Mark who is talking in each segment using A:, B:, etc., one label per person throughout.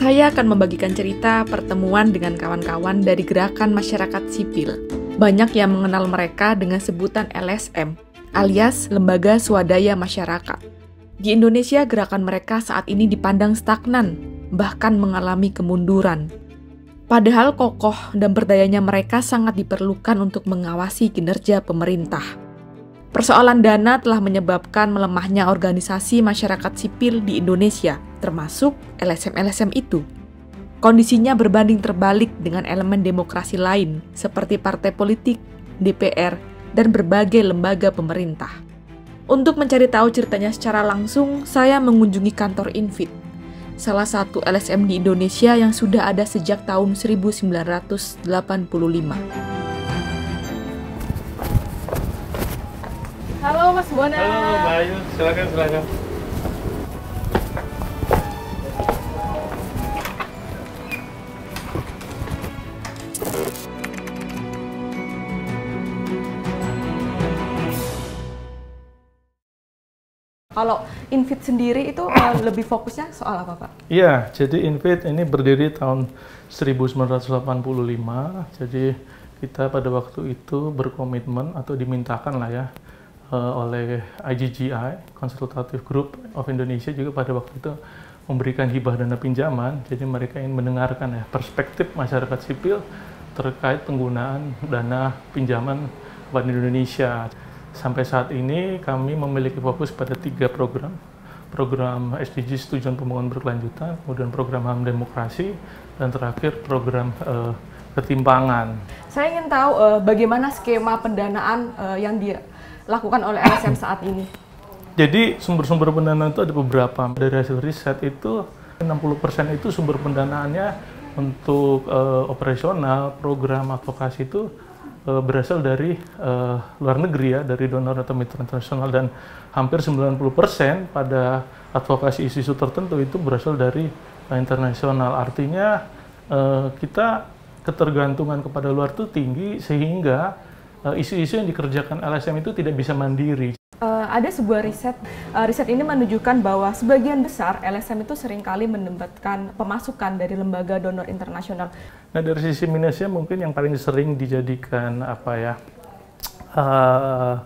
A: saya akan membagikan cerita pertemuan dengan kawan-kawan dari gerakan masyarakat sipil. Banyak yang mengenal mereka dengan sebutan LSM, alias Lembaga Swadaya Masyarakat. Di Indonesia, gerakan mereka saat ini dipandang stagnan, bahkan mengalami kemunduran. Padahal kokoh dan berdayanya mereka sangat diperlukan untuk mengawasi kinerja pemerintah. Persoalan dana telah menyebabkan melemahnya organisasi masyarakat sipil di Indonesia, termasuk LSM-LSM itu. Kondisinya berbanding terbalik dengan elemen demokrasi lain, seperti partai politik, DPR, dan berbagai lembaga pemerintah. Untuk mencari tahu ceritanya secara langsung, saya mengunjungi kantor Invit, salah satu LSM di Indonesia yang sudah ada sejak tahun 1985. Halo Mas Bona.
B: Halo Mbak Ayu, silakan silakan.
A: Kalau Invit sendiri itu uh, lebih fokusnya soal apa Pak?
B: Iya, jadi Invit ini berdiri tahun 1985. Jadi kita pada waktu itu berkomitmen atau dimintakan lah ya uh, oleh IGGI, Consultative Group of Indonesia juga pada waktu itu memberikan hibah dana pinjaman. Jadi mereka ingin mendengarkan ya perspektif masyarakat sipil terkait penggunaan dana pinjaman kepada Indonesia. Sampai saat ini kami memiliki fokus pada tiga program. Program SDGs tujuan pembangunan berkelanjutan, kemudian program HAM demokrasi, dan terakhir program uh, ketimpangan.
A: Saya ingin tahu uh, bagaimana skema pendanaan uh, yang dia lakukan oleh LSM saat ini?
B: Jadi sumber-sumber pendanaan itu ada beberapa. Dari hasil riset itu 60% itu sumber pendanaannya untuk uh, operasional program advokasi itu uh, berasal dari uh, luar negeri ya, dari donor atau mitra internasional dan hampir 90% pada advokasi isu-isu tertentu itu berasal dari uh, internasional. Artinya uh, kita ketergantungan kepada luar itu tinggi sehingga Eh, isu-isu yang dikerjakan LSM itu tidak bisa mandiri.
A: Uh, ada sebuah riset, uh, riset ini menunjukkan bahwa sebagian besar LSM itu sering kali mendapatkan pemasukan dari lembaga donor internasional.
B: Nah dari sisi minusnya mungkin yang paling sering dijadikan apa ya uh,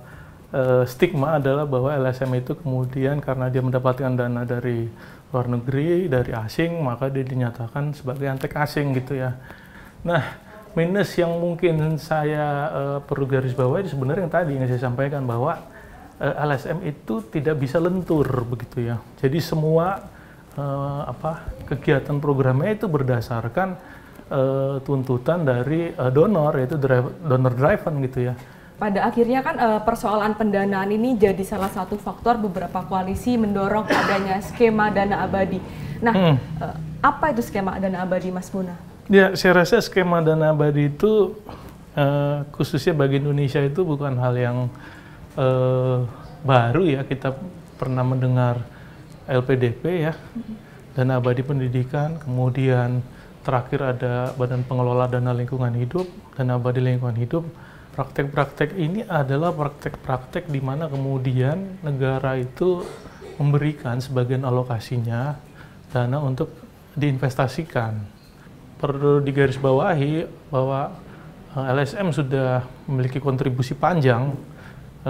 B: uh, stigma adalah bahwa LSM itu kemudian karena dia mendapatkan dana dari luar negeri, dari asing, maka dia dinyatakan sebagai antek asing gitu ya. Nah minus yang mungkin saya uh, perlu garis bawahi sebenarnya yang tadi yang saya sampaikan bahwa LSM itu tidak bisa lentur begitu ya. Jadi semua uh, apa kegiatan programnya itu berdasarkan uh, tuntutan dari uh, donor yaitu drive, donor driven gitu ya.
A: Pada akhirnya kan uh, persoalan pendanaan ini jadi salah satu faktor beberapa koalisi mendorong adanya skema dana abadi. Nah, hmm. uh, apa itu skema dana abadi Mas Muna?
B: Ya, saya rasa skema dana abadi itu uh, khususnya bagi Indonesia itu bukan hal yang uh, baru ya. Kita pernah mendengar LPDP ya, dana abadi pendidikan, kemudian terakhir ada Badan Pengelola Dana Lingkungan Hidup, dana abadi lingkungan hidup. Praktek-praktek ini adalah praktek-praktek di mana kemudian negara itu memberikan sebagian alokasinya dana untuk diinvestasikan perlu digarisbawahi bahwa eh, LSM sudah memiliki kontribusi panjang eh,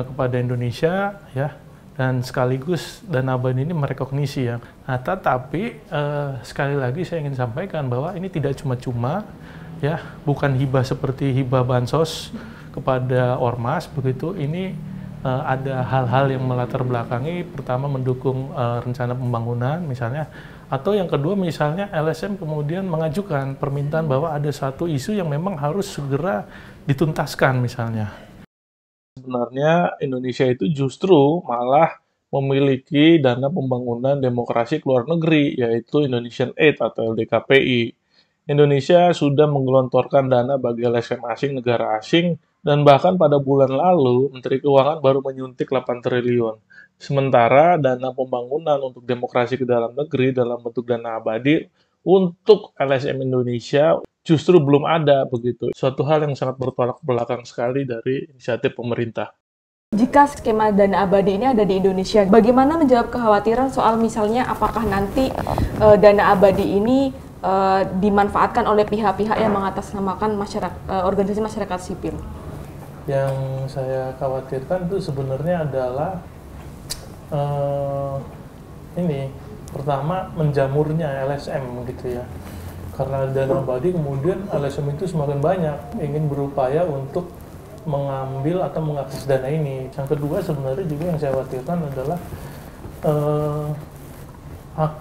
B: kepada Indonesia ya dan sekaligus dana abadi ini merekognisi ya. Nah, tetapi uh, sekali lagi saya ingin sampaikan bahwa ini tidak cuma-cuma ya, bukan hibah seperti hibah bansos kepada ormas begitu. Ini uh, ada hal-hal yang melatar belakangi pertama mendukung uh, rencana pembangunan misalnya atau yang kedua misalnya LSM kemudian mengajukan permintaan bahwa ada satu isu yang memang harus segera dituntaskan misalnya. Sebenarnya Indonesia itu justru malah memiliki dana pembangunan demokrasi ke luar negeri, yaitu Indonesian Aid atau LDKPI. Indonesia sudah menggelontorkan dana bagi LSM asing negara asing, dan bahkan pada bulan lalu Menteri Keuangan baru menyuntik 8 triliun. Sementara dana pembangunan untuk demokrasi ke dalam negeri dalam bentuk dana abadi untuk LSM Indonesia justru belum ada begitu. Suatu hal yang sangat bertolak belakang sekali dari inisiatif pemerintah.
A: Jika skema dana abadi ini ada di Indonesia, bagaimana menjawab kekhawatiran soal misalnya apakah nanti uh, dana abadi ini uh, dimanfaatkan oleh pihak-pihak yang mengatasnamakan masyarakat uh, organisasi masyarakat sipil?
B: Yang saya khawatirkan itu sebenarnya adalah uh, ini pertama menjamurnya LSM gitu ya karena dana abadi kemudian LSM itu semakin banyak ingin berupaya untuk mengambil atau mengakses dana ini. Yang kedua sebenarnya juga yang saya khawatirkan adalah uh, hak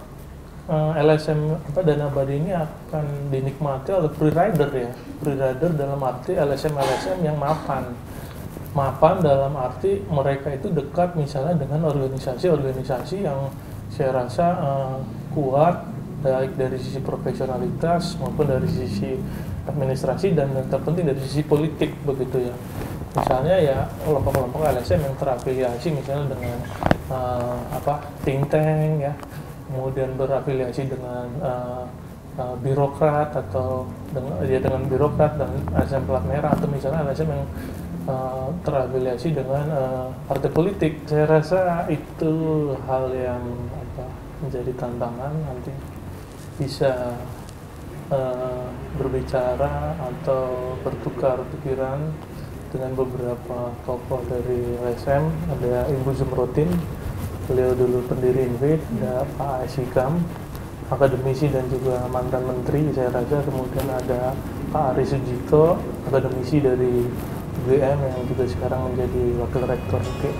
B: uh, eh, LSM apa dana abadi ini akan dinikmati oleh free rider ya. Free rider dalam arti LSM LSM yang mapan. Mapan dalam arti mereka itu dekat misalnya dengan organisasi-organisasi yang saya rasa uh, kuat baik dari sisi profesionalitas maupun dari sisi administrasi dan yang terpenting dari sisi politik begitu ya. Misalnya ya kelompok-kelompok LSM yang terafiliasi misalnya dengan uh, apa think tank ya kemudian berafiliasi dengan uh, uh, birokrat atau dengan ya dengan birokrat dan LSM plat merah atau misalnya LSM yang uh, terafiliasi dengan uh, partai politik. Saya rasa itu hal yang apa menjadi tantangan nanti bisa uh, berbicara atau bertukar pikiran dengan beberapa tokoh dari LSM ada Ibu Zumrotin beliau dulu pendiri Invit ada Pak Asyikam akademisi dan juga mantan menteri saya rasa. Kemudian ada Pak Ari Sujito akademisi dari UGM yang juga sekarang menjadi wakil rektor Oke.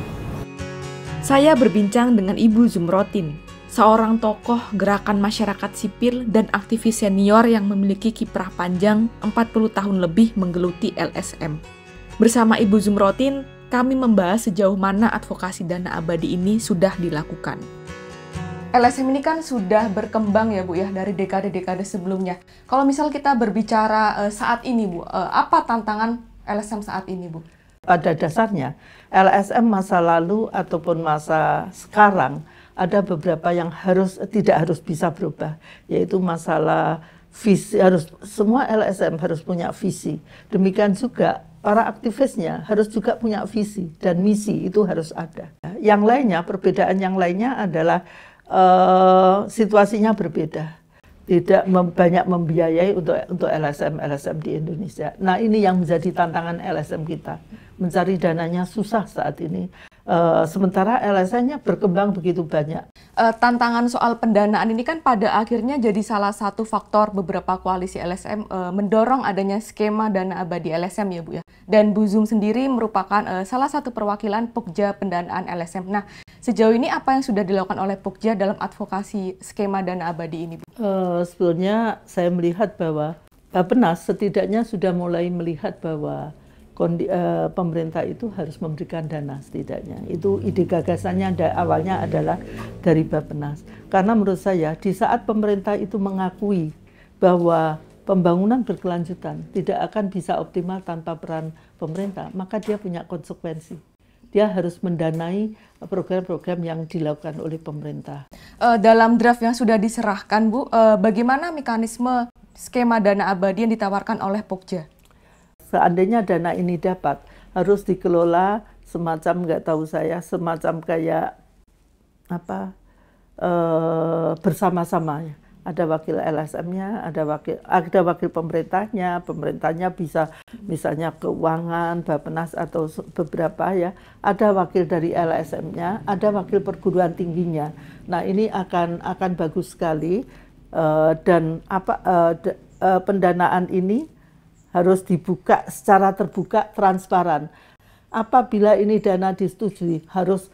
A: Saya berbincang dengan Ibu Zumrotin, seorang tokoh gerakan masyarakat sipil dan aktivis senior yang memiliki kiprah panjang 40 tahun lebih menggeluti LSM. Bersama Ibu Zumrotin, kami membahas sejauh mana advokasi dana abadi ini sudah dilakukan. LSM ini kan sudah berkembang ya Bu ya dari dekade-dekade sebelumnya. Kalau misal kita berbicara uh, saat ini Bu, uh, apa tantangan LSM saat ini Bu?
C: Pada dasarnya LSM masa lalu ataupun masa sekarang ada beberapa yang harus tidak harus bisa berubah, yaitu masalah visi harus semua LSM harus punya visi. Demikian juga para aktivisnya harus juga punya visi dan misi itu harus ada. Yang lainnya perbedaan yang lainnya adalah uh, situasinya berbeda. Tidak banyak membiayai untuk untuk LSM LSM di Indonesia. Nah ini yang menjadi tantangan LSM kita mencari dananya susah saat ini. Uh, sementara LSM-nya berkembang begitu banyak.
A: Uh, tantangan soal pendanaan ini kan pada akhirnya jadi salah satu faktor beberapa koalisi LSM uh, eh, mendorong adanya skema dana abadi LSM ya Bu ya. Dan Bu Zoom sendiri merupakan uh, salah satu perwakilan Pokja pendanaan LSM. Nah, sejauh ini apa yang sudah dilakukan oleh Pokja dalam advokasi skema dana abadi ini Bu?
C: Uh, sebetulnya saya melihat bahwa Bapenas setidaknya sudah mulai melihat bahwa kondi, uh, pemerintah itu harus memberikan dana setidaknya. Itu ide gagasannya ada, awalnya adalah dari Bapenas. Karena menurut saya di saat pemerintah itu mengakui bahwa pembangunan berkelanjutan tidak akan bisa optimal tanpa peran pemerintah, maka dia punya konsekuensi. Dia harus mendanai program-program yang dilakukan oleh pemerintah.
A: Uh, dalam draft yang sudah diserahkan, Bu, uh, bagaimana mekanisme skema dana abadi yang ditawarkan oleh Pokja?
C: Seandainya dana ini dapat harus dikelola semacam nggak tahu saya semacam kayak apa e, bersama-sama ada wakil LSM-nya, ada wakil ada wakil pemerintahnya, pemerintahnya bisa misalnya keuangan, Bapenas atau beberapa ya, ada wakil dari LSM-nya, ada wakil perguruan tingginya. Nah, ini akan akan bagus sekali uh, dan apa uh, uh, pendanaan ini harus dibuka secara terbuka, transparan. Apabila ini dana disetujui, harus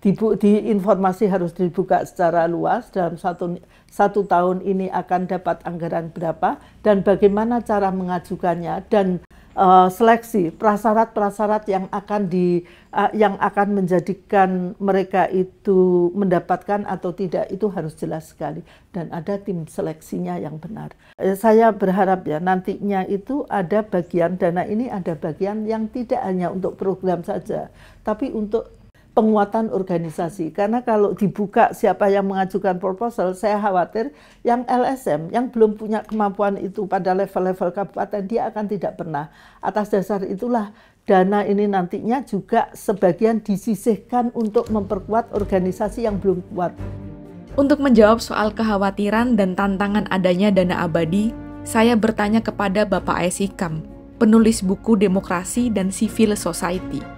C: dibu, di informasi harus dibuka secara luas dalam satu satu tahun ini akan dapat anggaran berapa dan bagaimana cara mengajukannya dan uh, seleksi prasyarat-prasyarat yang akan di uh, yang akan menjadikan mereka itu mendapatkan atau tidak itu harus jelas sekali dan ada tim seleksinya yang benar. Eh, saya berharap ya nantinya itu ada bagian dana ini ada bagian yang tidak hanya untuk program saja tapi untuk penguatan organisasi. Karena kalau dibuka siapa yang mengajukan proposal, saya khawatir yang LSM yang belum punya kemampuan itu pada level-level kabupaten dia akan tidak pernah. Atas dasar itulah dana ini nantinya juga sebagian disisihkan untuk memperkuat organisasi yang belum kuat.
A: Untuk menjawab soal kekhawatiran dan tantangan adanya dana abadi, saya bertanya kepada Bapak Aisikam, penulis buku Demokrasi dan Civil Society.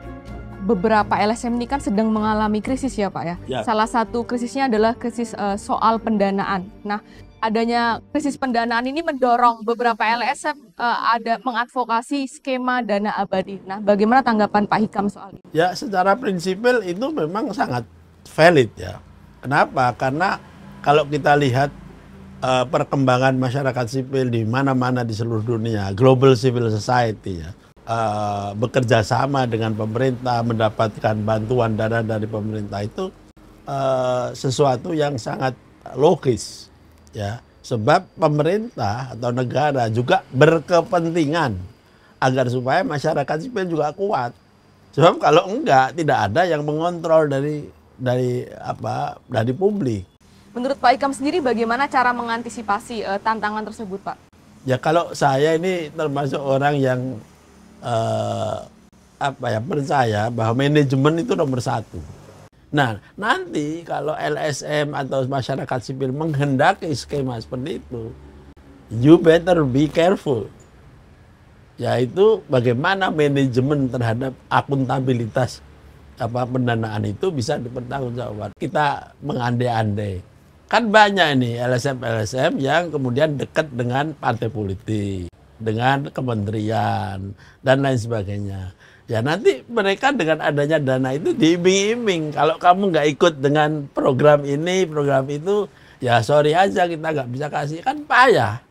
A: Beberapa LSM ini kan sedang mengalami krisis ya Pak ya.
D: Ya.
A: Salah satu krisisnya adalah krisis eh, soal pendanaan. Nah, adanya krisis pendanaan ini mendorong beberapa LSM eh, ada mengadvokasi skema dana abadi. Nah, bagaimana tanggapan Pak Hikam soal ini?
D: Ya secara prinsipil itu memang sangat valid ya. Kenapa? Karena kalau kita lihat eh, perkembangan masyarakat sipil di mana-mana di seluruh dunia, global civil society ya, eh, bekerja sama dengan pemerintah, mendapatkan bantuan dana dari pemerintah itu eh, sesuatu yang sangat logis ya. Sebab pemerintah atau negara juga berkepentingan agar supaya masyarakat sipil juga kuat. Sebab kalau enggak tidak ada yang mengontrol dari dari apa dari publik.
A: Menurut Pak Hikam sendiri bagaimana cara mengantisipasi eh, tantangan tersebut, Pak?
D: Ya kalau saya ini termasuk orang yang eh, apa ya percaya bahwa manajemen itu nomor satu. Nah nanti kalau LSM atau masyarakat sipil menghendaki skema seperti itu, you better be careful. Yaitu bagaimana manajemen terhadap akuntabilitas apa pendanaan itu bisa dipertanggungjawabkan. Kita mengandai-andai. Kan banyak ini LSM-LSM yang kemudian dekat dengan partai politik, dengan kementerian, dan lain sebagainya. Ya nanti mereka dengan adanya dana itu diiming-iming. Kalau kamu nggak ikut dengan program ini, program itu, ya sorry aja kita nggak bisa kasih. Kan payah.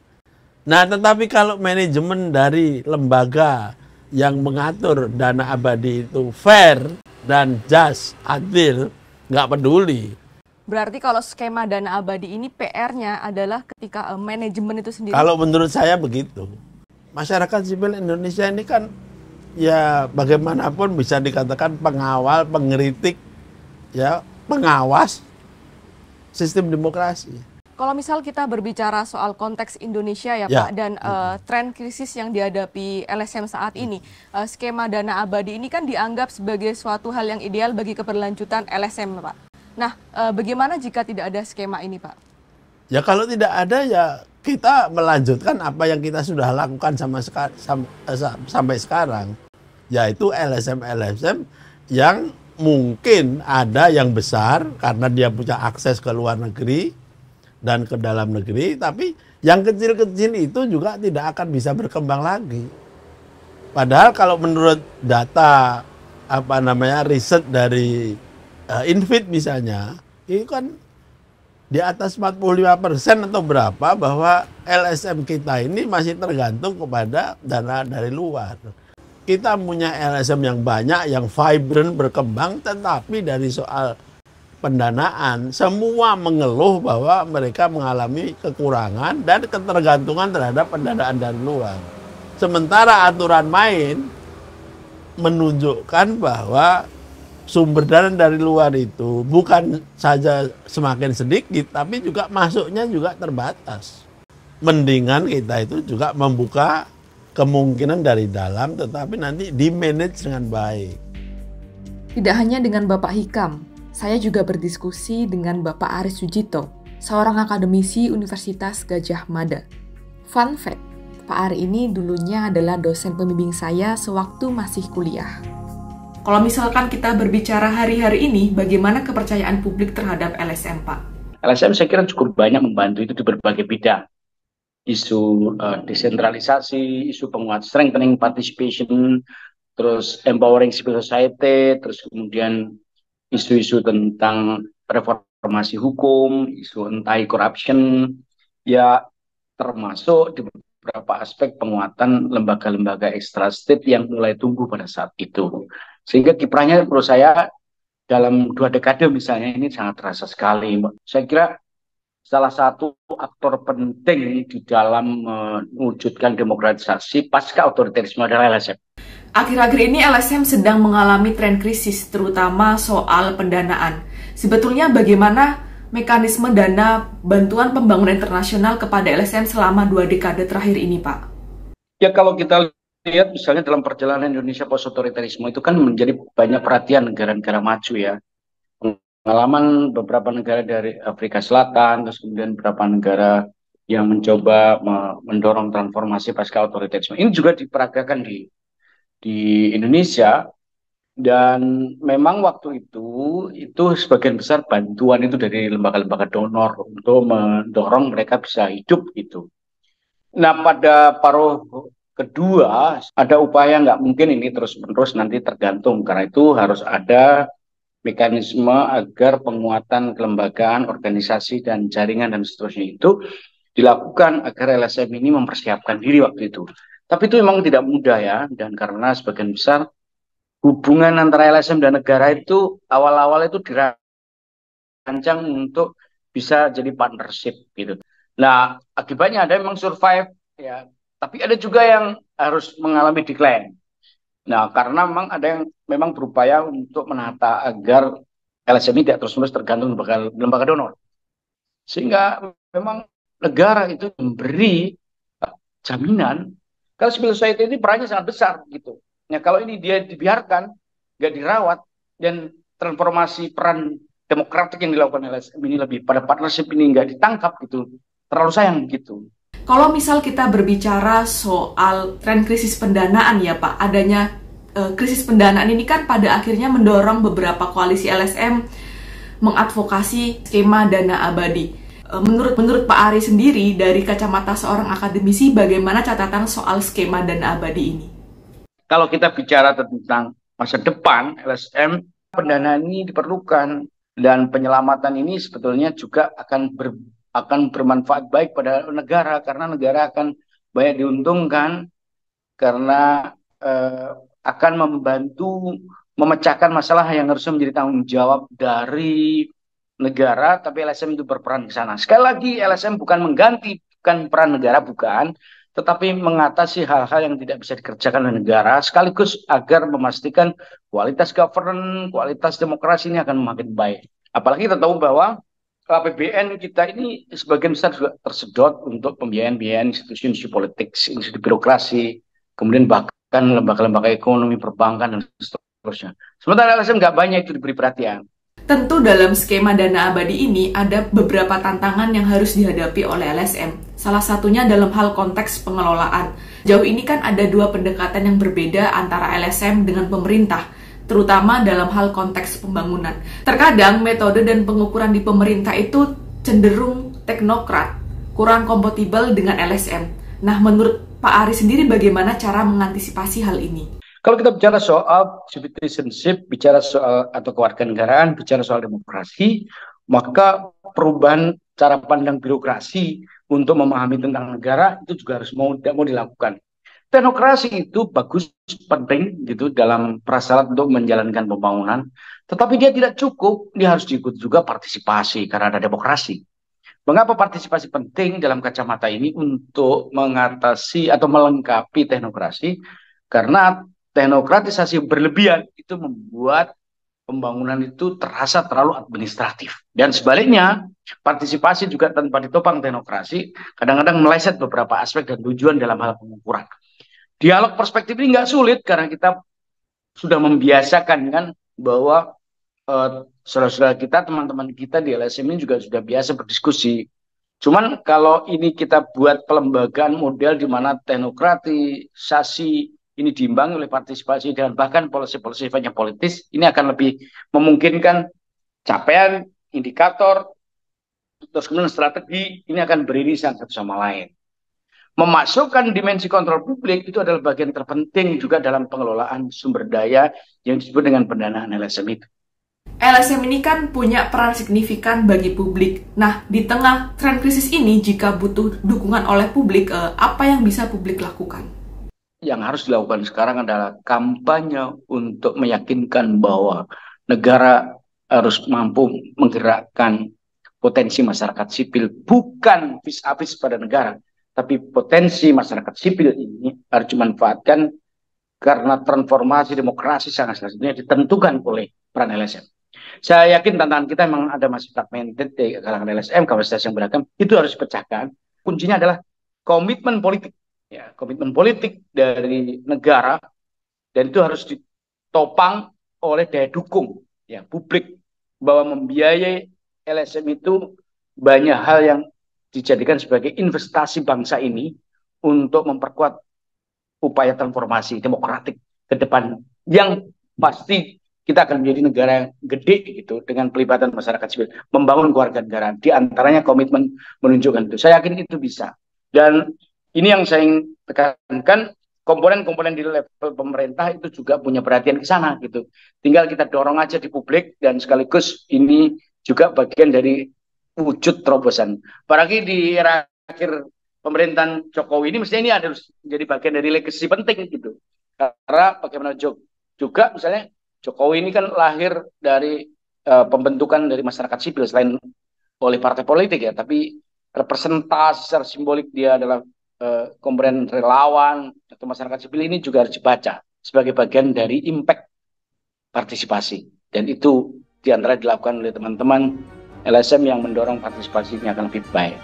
D: Nah tetapi kalau manajemen dari lembaga yang mengatur dana abadi itu fair dan just, adil, nggak peduli.
A: Berarti kalau skema dana abadi ini PR-nya adalah ketika eh, manajemen itu sendiri.
D: Kalau menurut saya begitu. Masyarakat sipil Indonesia ini kan ya bagaimanapun bisa dikatakan pengawal, pengeritik, ya pengawas sistem demokrasi.
A: Kalau misal kita berbicara soal konteks Indonesia ya,
D: Ya.
A: Pak dan eh, tren krisis yang dihadapi LSM saat ini, eh, skema dana abadi ini kan dianggap sebagai suatu hal yang ideal bagi keberlanjutan LSM, Pak. Nah, eh, bagaimana jika tidak ada skema ini, Pak?
D: Ya kalau tidak ada ya kita melanjutkan apa yang kita sudah lakukan sama seka- sam- eh, sa- sampai sekarang, yaitu LSM-LSM yang mungkin ada yang besar karena dia punya akses ke luar negeri dan ke dalam negeri, tapi yang kecil-kecil itu juga tidak akan bisa berkembang lagi. Padahal kalau menurut data apa namanya riset dari eh, Infit misalnya, itu kan di atas 45% atau berapa bahwa LSM kita ini masih tergantung kepada dana dari luar. Kita punya LSM yang banyak, yang vibrant, berkembang, tetapi dari soal pendanaan, semua mengeluh bahwa mereka mengalami kekurangan dan ketergantungan terhadap pendanaan dari luar. Sementara aturan main menunjukkan bahwa sumber dana dari luar itu bukan saja semakin sedikit, tapi juga masuknya juga terbatas. Mendingan kita itu juga membuka kemungkinan dari dalam, tetapi nanti di manage dengan baik.
A: Tidak hanya dengan Bapak Hikam, saya juga berdiskusi dengan Bapak Aris Sujito, seorang akademisi Universitas Gajah Mada. Fun fact, Pak Ari ini dulunya adalah dosen pembimbing saya sewaktu masih kuliah. Kalau misalkan kita berbicara hari-hari ini, bagaimana kepercayaan publik terhadap LSM, Pak?
E: LSM saya kira cukup banyak membantu itu di berbagai bidang. Isu eh, desentralisasi, isu penguat strengthening participation, terus empowering civil society, terus kemudian isu-isu tentang reformasi hukum, isu anti-corruption, ya termasuk di beberapa aspek penguatan lembaga-lembaga extra state yang mulai tumbuh pada saat itu. Sehingga kiprahnya menurut saya dalam dua dekade misalnya ini sangat terasa sekali. Saya kira salah satu aktor penting di dalam mewujudkan demokratisasi pasca otoritarisme adalah LSM.
A: Akhir-akhir ini LSM sedang mengalami tren krisis, terutama soal pendanaan. Sebetulnya bagaimana mekanisme dana bantuan pembangunan internasional kepada LSM selama dua dekade terakhir ini, Pak?
E: Ya kalau kita lihat misalnya dalam perjalanan Indonesia post otoritarisme itu kan menjadi banyak perhatian negara-negara maju ya pengalaman beberapa negara dari Afrika Selatan, terus kemudian beberapa negara yang mencoba mendorong transformasi pasca otoriterisme. Ini juga diperagakan di di Indonesia dan memang waktu itu itu sebagian besar bantuan itu dari lembaga-lembaga donor untuk mendorong mereka bisa hidup itu. Nah pada paruh kedua ada upaya nggak mungkin ini terus-menerus nanti tergantung karena itu harus ada mekanisme agar penguatan kelembagaan, organisasi dan jaringan dan seterusnya itu dilakukan agar LSM ini mempersiapkan diri waktu itu. Tapi itu memang tidak mudah ya, dan karena sebagian besar hubungan antara LSM dan negara itu awal-awal itu dirancang untuk bisa jadi partnership gitu. Nah, akibatnya ada memang survive ya, tapi ada juga yang harus mengalami decline. Nah, karena memang ada yang memang berupaya untuk menata agar LSM ini tidak terus-menerus tergantung lembaga, lembaga donor. Sehingga memang negara itu memberi uh, jaminan kalau civil society ini perannya sangat besar gitu. Nah kalau ini dia dibiarkan, nggak dirawat dan transformasi peran demokratik yang dilakukan LSM ini lebih pada partnership ini nggak ditangkap gitu, terlalu sayang gitu.
A: Kalau misal kita berbicara soal tren krisis pendanaan ya Pak, adanya uh, krisis pendanaan ini kan pada akhirnya mendorong beberapa koalisi LSM mengadvokasi skema dana abadi. Eh, menurut menurut Pak Ari sendiri dari kacamata seorang akademisi bagaimana catatan soal skema dana abadi ini?
E: Kalau kita bicara tentang masa depan LSM pendanaan ini diperlukan dan penyelamatan ini sebetulnya juga akan ber, akan bermanfaat baik pada negara karena negara akan banyak diuntungkan karena eh, akan membantu memecahkan masalah yang harusnya menjadi tanggung jawab dari negara, tapi LSM itu berperan di sana. Sekali lagi, LSM bukan mengganti bukan peran negara, bukan, tetapi mengatasi hal-hal yang tidak bisa dikerjakan oleh negara, sekaligus agar memastikan kualitas governance, kualitas demokrasi ini akan makin baik. Apalagi kita tahu bahwa APBN kita ini sebagian besar juga tersedot untuk pembiayaan-pembiayaan institusi-institusi politik, institusi birokrasi, kemudian bahkan lembaga-lembaga ekonomi, perbankan, dan seterusnya. Sementara LSM nggak banyak itu diberi perhatian.
A: Tentu dalam skema dana abadi ini ada beberapa tantangan yang harus dihadapi oleh LSM. Salah satunya dalam hal konteks pengelolaan. Jauh ini kan ada dua pendekatan yang berbeda antara LSM dengan pemerintah, terutama dalam hal konteks pembangunan. Terkadang metode dan pengukuran di pemerintah itu cenderung teknokrat, kurang kompatibel dengan LSM. Nah, menurut Pak Ari sendiri bagaimana cara mengantisipasi hal ini?
E: Kalau kita bicara soal citizenship, bicara soal atau kewarganegaraan, bicara soal demokrasi, maka perubahan cara pandang birokrasi untuk memahami tentang negara itu juga harus mau tidak mau dilakukan. Teknokrasi itu bagus, penting gitu dalam prasyarat untuk menjalankan pembangunan, tetapi dia tidak cukup, dia harus diikuti juga partisipasi karena ada demokrasi. Mengapa partisipasi penting dalam kacamata ini untuk mengatasi atau melengkapi teknokrasi? Karena teknokratisasi berlebihan itu membuat pembangunan itu terasa terlalu administratif. Dan sebaliknya, partisipasi juga tanpa ditopang teknokrasi kadang-kadang meleset beberapa aspek dan tujuan dalam hal pengukuran. Dialog perspektif ini nggak sulit karena kita sudah membiasakan kan bahwa uh, saudara-saudara kita, teman-teman kita di LSM ini juga sudah biasa berdiskusi. Cuman kalau ini kita buat pelembagaan model di mana teknokratisasi ini diimbangi oleh partisipasi dan bahkan polisi-polisi sifatnya politis, ini akan lebih memungkinkan capaian, indikator, terus kemudian strategi, ini akan beririsan satu sama lain. Memasukkan dimensi kontrol publik itu adalah bagian terpenting juga dalam pengelolaan sumber daya yang disebut dengan pendanaan LSM itu.
A: LSM ini kan punya peran signifikan bagi publik. Nah, di tengah tren krisis ini, jika butuh dukungan oleh publik, eh, apa yang bisa publik lakukan?
E: yang harus dilakukan sekarang adalah kampanye untuk meyakinkan bahwa negara harus mampu menggerakkan potensi masyarakat sipil bukan vis-a-vis pada negara, tapi potensi masyarakat sipil ini harus dimanfaatkan karena transformasi demokrasi sangat satunya ditentukan oleh peran LSM. Saya yakin tantangan kita memang ada masih fragmented di kalangan LSM, kapasitas yang beragam, itu harus dipecahkan. Kuncinya adalah komitmen politik ya komitmen politik dari negara dan itu harus ditopang oleh daya dukung ya publik bahwa membiayai LSM itu banyak hal yang dijadikan sebagai investasi bangsa ini untuk memperkuat upaya transformasi demokratik ke depan yang pasti kita akan menjadi negara yang gede gitu dengan pelibatan masyarakat sipil, membangun keluarga negara. Di antaranya komitmen menunjukkan itu. Saya yakin itu bisa. Dan ini yang saya ingin tekankan, komponen-komponen di level pemerintah itu juga punya perhatian ke sana gitu. Tinggal kita dorong aja di publik dan sekaligus ini juga bagian dari wujud terobosan. Apalagi di era akhir pemerintahan Jokowi ini mestinya ini harus menjadi bagian dari legasi penting gitu. Karena bagaimana juga misalnya Jokowi ini kan lahir dari uh, pembentukan dari masyarakat sipil selain oleh partai politik ya, tapi representasi secara simbolik dia adalah uh, komponen relawan atau masyarakat sipil ini juga harus dibaca sebagai bagian dari impact partisipasi dan itu di antara dilakukan oleh teman-teman LSM yang mendorong partisipasinya akan lebih baik.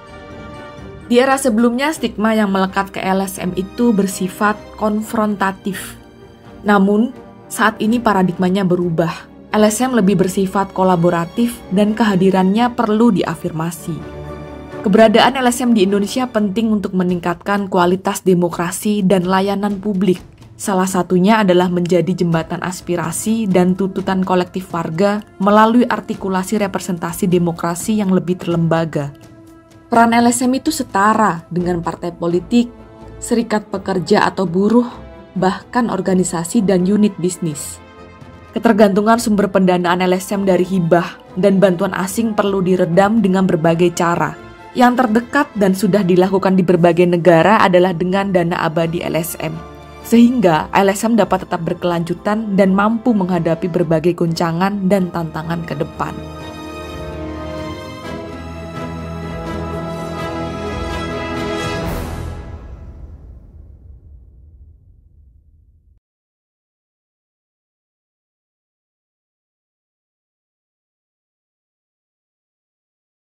A: Di era sebelumnya, stigma yang melekat ke LSM itu bersifat konfrontatif. Namun, saat ini paradigmanya berubah. LSM lebih bersifat kolaboratif dan kehadirannya perlu diafirmasi. Keberadaan LSM di Indonesia penting untuk meningkatkan kualitas demokrasi dan layanan publik. Salah satunya adalah menjadi jembatan aspirasi dan tuntutan kolektif warga melalui artikulasi representasi demokrasi yang lebih terlembaga. Peran LSM itu setara dengan partai politik, serikat pekerja atau buruh, bahkan organisasi dan unit bisnis. Ketergantungan sumber pendanaan LSM dari hibah dan bantuan asing perlu diredam dengan berbagai cara. Yang terdekat dan sudah dilakukan di berbagai negara adalah dengan dana abadi LSM. Sehingga LSM dapat tetap berkelanjutan dan mampu menghadapi berbagai goncangan dan tantangan ke depan.